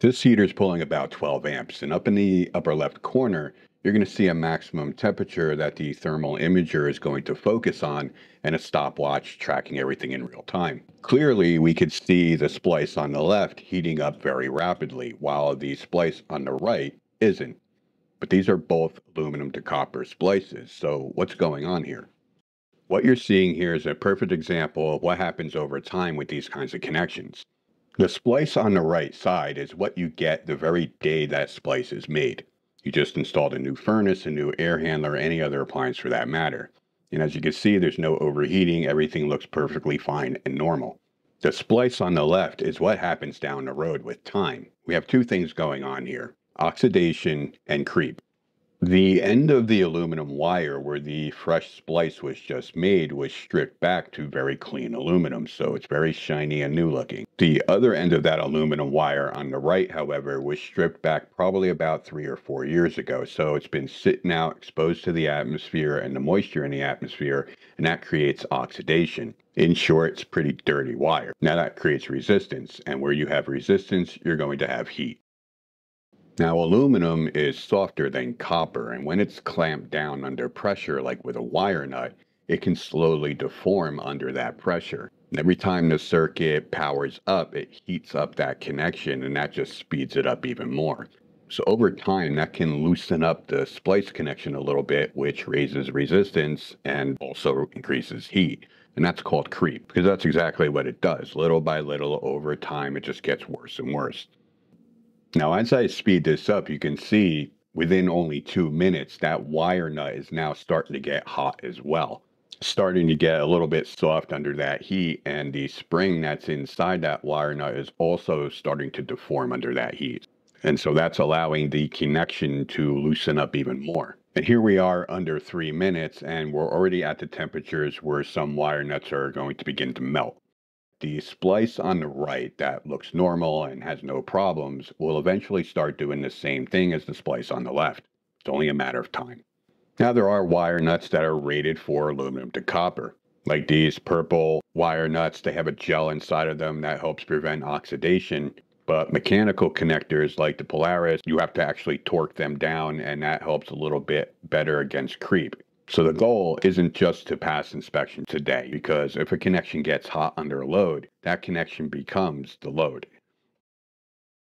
This heater is pulling about 12 amps, and up in the upper left corner, you're going to see a maximum temperature that the thermal imager is going to focus on and a stopwatch tracking everything in real time. Clearly, we could see the splice on the left heating up very rapidly, while the splice on the right isn't. But these are both aluminum to copper splices, so what's going on here? What you're seeing here is a perfect example of what happens over time with these kinds of connections. The splice on the right side is what you get the very day that splice is made. You just installed a new furnace, a new air handler, any other appliance for that matter. And as you can see, there's no overheating. Everything looks perfectly fine and normal. The splice on the left is what happens down the road with time. We have two things going on here, oxidation and creep. The end of the aluminum wire where the fresh splice was just made was stripped back to very clean aluminum, so it's very shiny and new looking. The other end of that aluminum wire on the right, however, was stripped back probably about three or four years ago, so it's been sitting out exposed to the atmosphere and the moisture in the atmosphere, and that creates oxidation. In short, it's pretty dirty wire. Now that creates resistance, and where you have resistance, you're going to have heat. Now, aluminum is softer than copper, and when it's clamped down under pressure, like with a wire nut, it can slowly deform under that pressure. And every time the circuit powers up, it heats up that connection, and that just speeds it up even more. So over time, that can loosen up the splice connection a little bit, which raises resistance and also increases heat. And that's called creep, because that's exactly what it does. Little by little, over time, it just gets worse and worse. Now, as I speed this up, you can see within only two minutes, that wire nut is now starting to get hot as well. Starting to get a little bit soft under that heat, and the spring that's inside that wire nut is also starting to deform under that heat. And so that's allowing the connection to loosen up even more. And here we are under three minutes, and we're already at the temperatures where some wire nuts are going to begin to melt the splice on the right that looks normal and has no problems will eventually start doing the same thing as the splice on the left. It's only a matter of time. Now, there are wire nuts that are rated for aluminum to copper. Like these purple wire nuts, they have a gel inside of them that helps prevent oxidation. But mechanical connectors like the Polaris, you have to actually torque them down, and that helps a little bit better against creep. So the goal isn't just to pass inspection today, because if a connection gets hot under a load, that connection becomes the load.